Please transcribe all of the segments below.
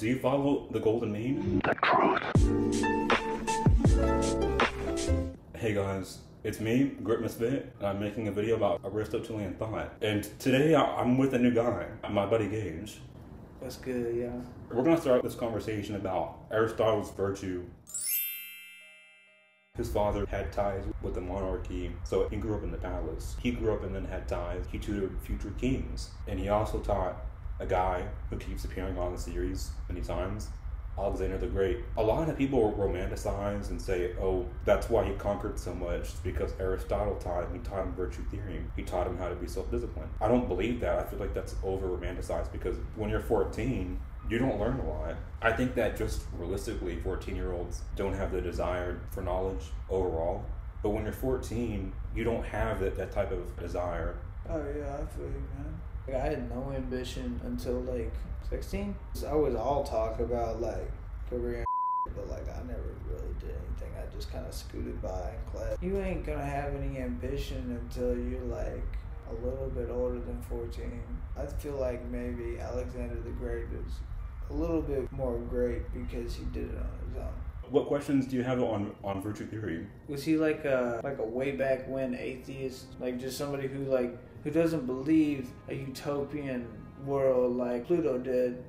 Do you follow the golden mean? The truth. Hey guys, it's me, Grit Misfit, and I'm making a video about Aristotelian thought. And today I'm with a new guy, my buddy Gage. That's good, yeah. We're gonna start this conversation about Aristotle's virtue. His father had ties with the monarchy, so he grew up in the palace. He grew up and then had ties. He tutored future kings, and he also taught a guy who keeps appearing on the series many times, Alexander the Great. A lot of people romanticize and say, oh, that's why he conquered so much, because Aristotle taught him, he taught him virtue theory. He taught him how to be self disciplined. I don't believe that. I feel like that's over romanticized because when you're 14, you don't learn a lot. I think that just realistically, 14 year olds don't have the desire for knowledge overall. But when you're 14, you don't have that, that type of desire. Oh, yeah, I feel you, man. Like, I had no ambition until like 16. I was all talk about like career, but like I never really did anything. I just kind of scooted by in class. You ain't gonna have any ambition until you're like a little bit older than 14. I feel like maybe Alexander the Great is a little bit more great because he did it on his own. What questions do you have on on virtue theory? Was he like a like a way back when atheist, like just somebody who like who doesn't believe a utopian world like Pluto did?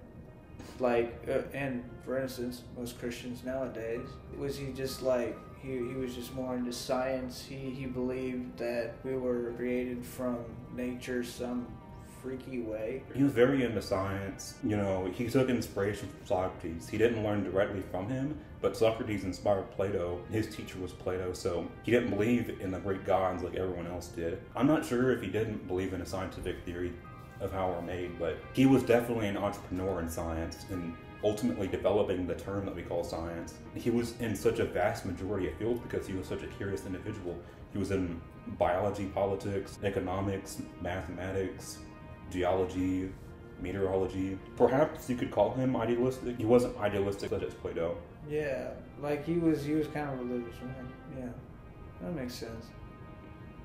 Like, uh, and for instance, most Christians nowadays, was he just like he, he was just more into science. He, he believed that we were created from nature some freaky way. He was very into science. You know, he took inspiration from Socrates. He didn't learn directly from him, but Socrates inspired Plato. His teacher was Plato, so he didn't believe in the great gods like everyone else did. I'm not sure if he didn't believe in a scientific theory of how we're made, but he was definitely an entrepreneur in science and ultimately developing the term that we call science. He was in such a vast majority of fields because he was such a curious individual. He was in biology, politics, economics, mathematics, geology, meteorology. Perhaps you could call him idealistic. He wasn't idealistic such as Plato. Yeah, like he was he was kind of religious, right? Yeah. That makes sense.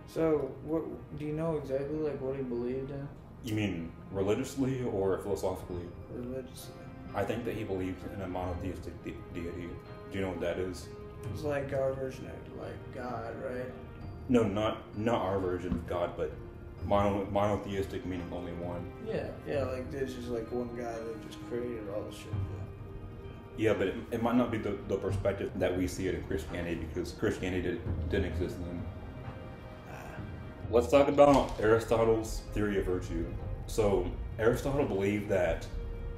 So, what do you know exactly like what he believed in? You mean religiously or philosophically? Religiously. I think that he believed in a monotheistic de- deity. Do you know what that is? It's like our version of like God, right? No, not not our version of God, but mono, monotheistic meaning only one. Yeah, yeah, like there's just like one guy that just created all the shit. Yeah, but it, it might not be the, the perspective that we see it in Christianity because Christianity did, didn't exist then. Ah. Let's talk about Aristotle's theory of virtue. So, Aristotle believed that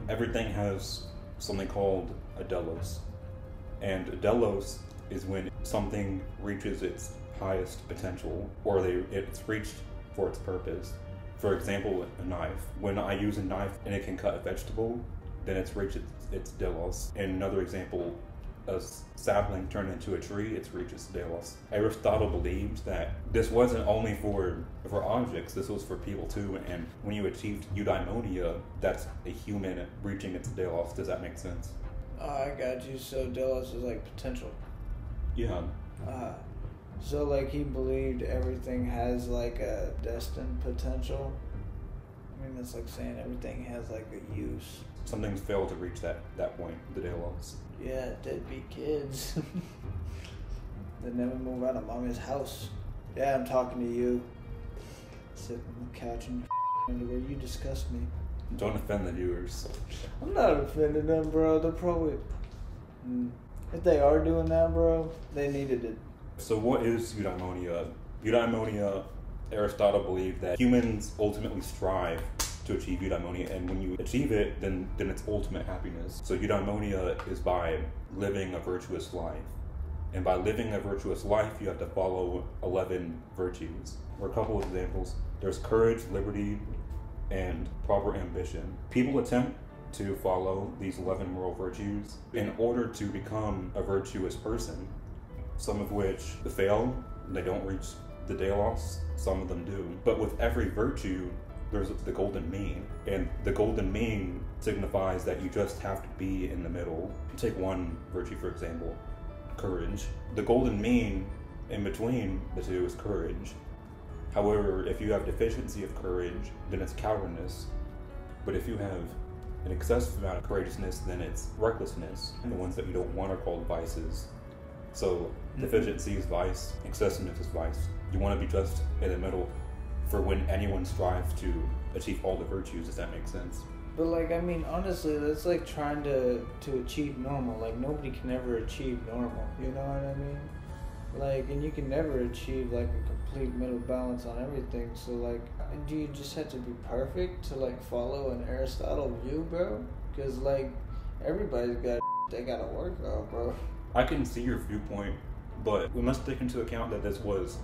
everything has something called a telos. And a telos is when something reaches its highest potential or they, it's reached for its purpose. For example, a knife. When I use a knife and it can cut a vegetable, then it's reached its, its telos. And another example, a sapling turned into a tree, it's reached its telos. Aristotle believed that this wasn't only for for objects, this was for people too. And when you achieved eudaimonia, that's a human reaching its telos. Does that make sense? Oh, I got you. So telos is like potential. Yeah. Uh, so like he believed everything has like a destined potential. I mean, that's like saying everything has like a use. Something failed to reach that that point, the telos. Yeah, deadbeat kids. they never move out of mommy's house. Yeah, I'm talking to you. Sitting on the couch in your underwear. You disgust me. Don't offend the viewers. I'm not offending them, bro. They're probably. Mm, if they are doing that, bro, they needed it. So, what is eudaimonia? Eudaimonia, Aristotle believed that humans ultimately strive to achieve eudaimonia, and when you achieve it, then then it's ultimate happiness. So eudaimonia is by living a virtuous life, and by living a virtuous life, you have to follow eleven virtues. For a couple of examples, there's courage, liberty, and proper ambition. People attempt to follow these 11 moral virtues in order to become a virtuous person, some of which fail, and they don't reach the telos, some of them do. But with every virtue, there's the golden mean. And the golden mean signifies that you just have to be in the middle. Take one virtue, for example, courage. The golden mean in between the two is courage. However, if you have deficiency of courage, then it's cowardice. But if you have an excessive amount of courageousness, then it's recklessness. And the ones that you don't want are called vices. So deficiency is vice, excessiveness is vice. You want to be just in the middle for when anyone strives to achieve all the virtues, does that make sense? But like I mean, honestly, that's like trying to to achieve normal. Like nobody can ever achieve normal. You know what I mean? Like, and you can never achieve like a complete middle balance on everything. So like, do you just have to be perfect to like follow an Aristotle view, bro? Because like everybody's got they gotta work on, bro. I can see your viewpoint, but we must take into account that this was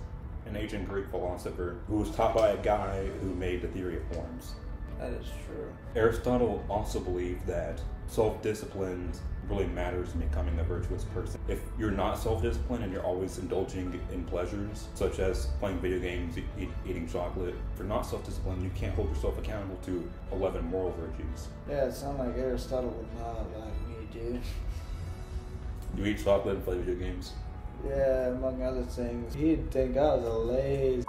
an ancient Greek philosopher who was taught by a guy who made the theory of forms. That is true. Aristotle also believed that self discipline really matters in becoming a virtuous person. If you're not self disciplined and you're always indulging in pleasures, such as playing video games, eating chocolate, if you're not self disciplined, you can't hold yourself accountable to 11 moral virtues. Yeah, it sounds like Aristotle would not like me, dude. You eat chocolate and play video games. Yeah, among other things, he'd think I was a lazy.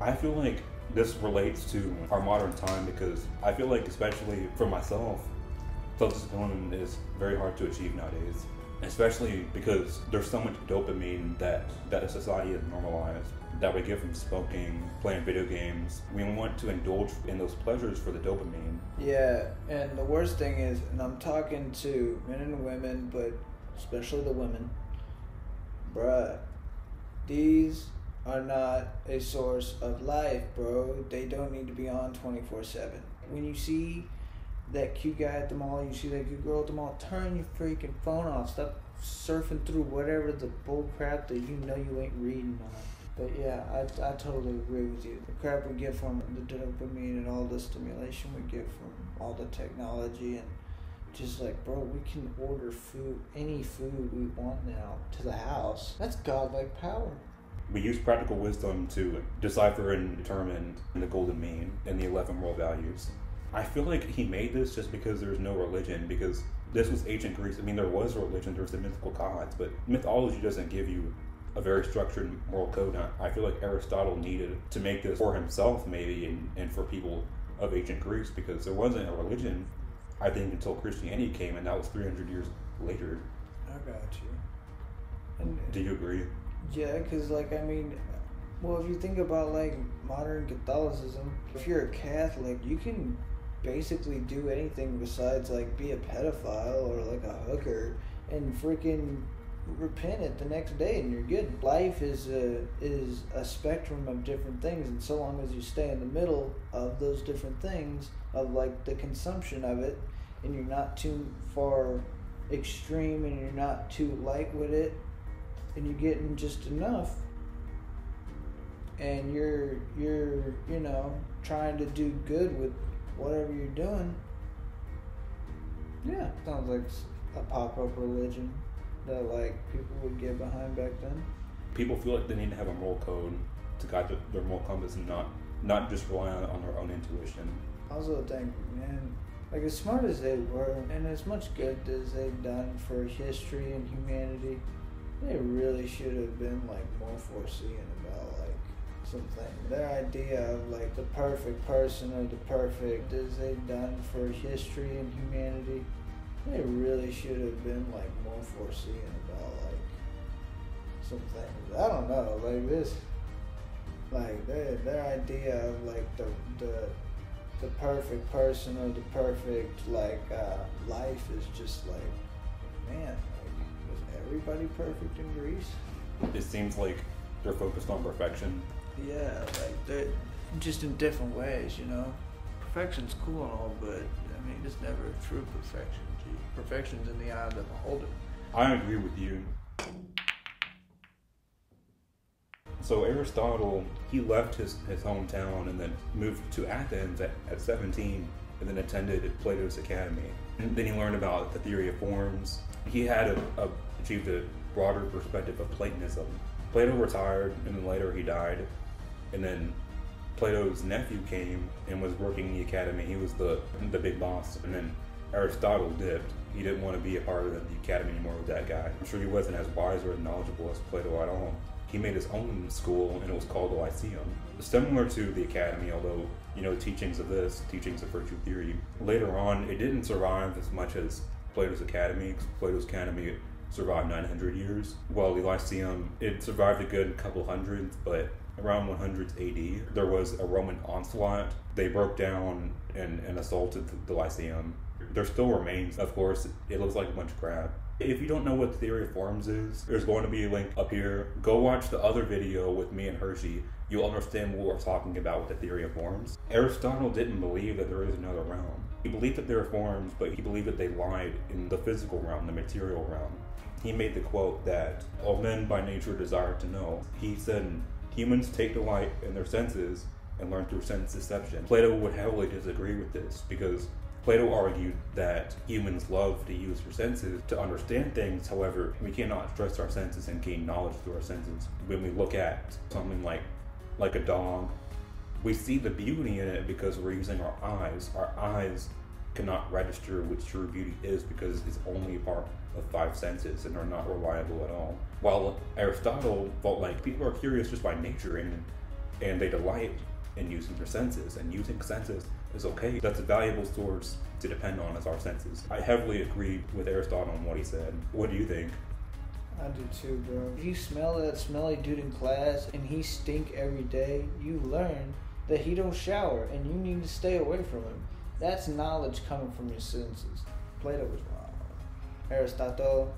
I feel like this relates to our modern time because I feel like, especially for myself, self discipline is very hard to achieve nowadays. Especially because there's so much dopamine that, that a society has normalized that we get from smoking, playing video games. We want to indulge in those pleasures for the dopamine. Yeah, and the worst thing is, and I'm talking to men and women, but especially the women, bruh, these are not a source of life, bro. They don't need to be on 24 7. When you see that cute guy at the mall, you see that cute girl at the mall, turn your freaking phone off. Stop surfing through whatever the bull crap that you know you ain't reading on. But yeah, I, I totally agree with you. The crap we get from the dopamine and all the stimulation we get from all the technology and just like, bro, we can order food, any food we want now to the house. That's godlike power. We use practical wisdom to decipher and determine the golden mean and the 11 moral values. I feel like he made this just because there's no religion, because this was ancient Greece. I mean, there was a religion, there was the mythical gods, but mythology doesn't give you a very structured moral code. I feel like Aristotle needed to make this for himself, maybe, and, and for people of ancient Greece, because there wasn't a religion, I think, until Christianity came, and that was 300 years later. I got you. And Do you agree? Yeah, because, like, I mean, well, if you think about, like, modern Catholicism, if you're a Catholic, you can basically do anything besides, like, be a pedophile or, like, a hooker and freaking repent it the next day and you're good. Life is a, is a spectrum of different things, and so long as you stay in the middle of those different things, of, like, the consumption of it, and you're not too far extreme and you're not too light with it, and you're getting just enough and you're you're you know trying to do good with whatever you're doing. Yeah. Sounds like a pop-up religion that like people would get behind back then. People feel like they need to have a moral code to guide their, their moral compass and not not just rely on, on their own intuition. I also think man like as smart as they were and as much good as they've done for history and humanity they really should have been like more foreseeing about like something their idea of like the perfect person or the perfect is they've done for history and humanity they really should have been like more foreseeing about like some things i don't know like this like their their idea of like the the the perfect person or the perfect like uh, life is just like man like was everybody perfect in greece It seems like they're focused on perfection. Yeah like they're just in different ways you know perfection's cool and all but i mean it's never true perfection Gee, perfection's in the eye of the beholder I agree with you. So Aristotle, he left his, his hometown and then moved to Athens at, at 17 and then attended Plato's Academy. And then he learned about the theory of forms. He had a, a, achieved a broader perspective of Platonism. Plato retired and then later he died. And then Plato's nephew came and was working in the academy. He was the the big boss. And then Aristotle dipped. He didn't want to be a part of the academy anymore with that guy. I'm sure he wasn't as wise or knowledgeable as Plato at all. He made his own school and it was called the Lyceum. Similar to the academy, although you know, teachings of this, teachings of virtue theory. Later on, it didn't survive as much as Plato's Academy. Plato's Academy survived 900 years, while the Lyceum, it survived a good couple hundreds, but around 100 AD, there was a Roman onslaught. They broke down and, and assaulted the Lyceum. There still remains, of course, it looks like a bunch of crap. If you don't know what theory of forms is, there's going to be a link up here. Go watch the other video with me and Hershey. You'll understand what we're talking about with the theory of forms. Aristotle didn't believe that there is another realm. He believed that there are forms, but he believed that they lied in the physical realm, the material realm. He made the quote that all men by nature desire to know. He said, humans take delight in their senses and learn through sense deception. Plato would heavily disagree with this because Plato argued that humans love to use their senses to understand things. However, we cannot trust our senses and gain knowledge through our senses. When we look at something like like a dog, we see the beauty in it because we're using our eyes. Our eyes cannot register what true beauty is because it's only a part of five senses and are not reliable at all. While Aristotle felt like people are curious just by nature and and they delight in using their senses and using senses is okay. That's a valuable source to depend on as our senses. I heavily agree with Aristotle on what he said. What do you think? I do too, bro. If you smell that smelly dude in class and he stink every day, you learn that he don't shower and you need to stay away from him. That's knowledge coming from your senses. Plato was wrong. Aristotle.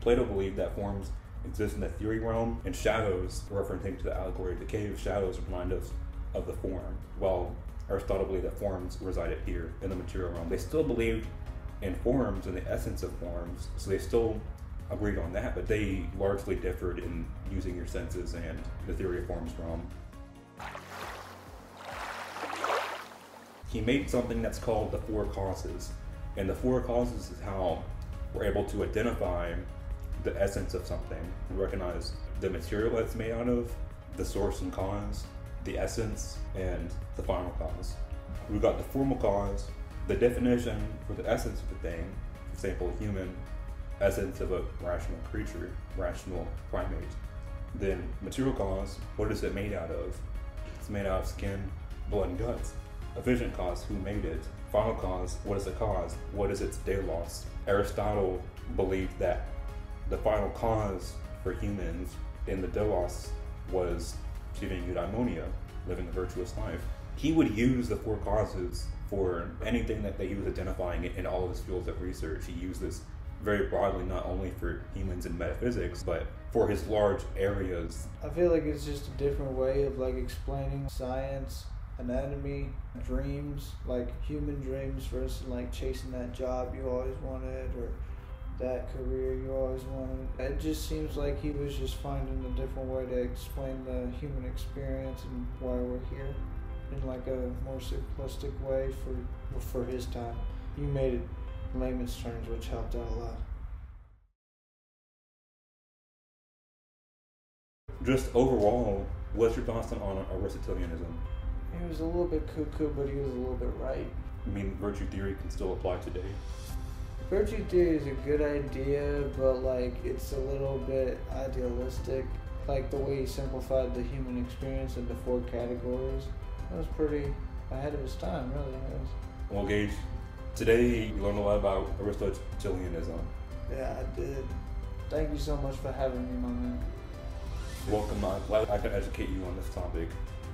Plato believed that forms exist in the theory realm, and shadows, referencing to the allegory of the cave, shadows remind us of the form, while Aristotle believed that forms resided here in the material realm. They still believed in forms and the essence of forms, so they still agreed on that, but they largely differed in using your senses and the theory of forms realm. He made something that's called the four causes, and the four causes is how we're able to identify the essence of something, recognize the material it's made out of, the source and cause, the essence, and the final cause. We've got the formal cause, the definition for the essence of the thing, for example, human, essence of a rational creature, rational primate. Then material cause, what is it made out of? It's made out of skin, blood, and guts. Efficient cause, who made it? Final cause, what is the cause? What is its telos? Aristotle believed that the final cause for humans in the telos was achieving eudaimonia, living a virtuous life. He would use the four causes for anything that, that he was identifying in all of his fields of research. He used this very broadly, not only for humans and metaphysics, but for his large areas. I feel like it's just a different way of like explaining science, anatomy, dreams, like human dreams versus like chasing that job you always wanted or that career you always wanted. It just seems like he was just finding a different way to explain the human experience and why we're here in like a more simplistic way for for his time. You made it layman's terms, which helped out a lot. Just overall, what's your thoughts on, Aristotelianism? He was a little bit cuckoo, but he was a little bit right. I mean, virtue theory can still apply today. Virtue theory is a good idea, but like it's a little bit idealistic. Like the way he simplified the human experience into four categories. That was pretty ahead of his time, really. Was. Well, Gage, today you learned a lot about Aristotelianism. Yeah, I did. Thank you so much for having me, my man. Welcome. I'm glad I can educate you on this topic.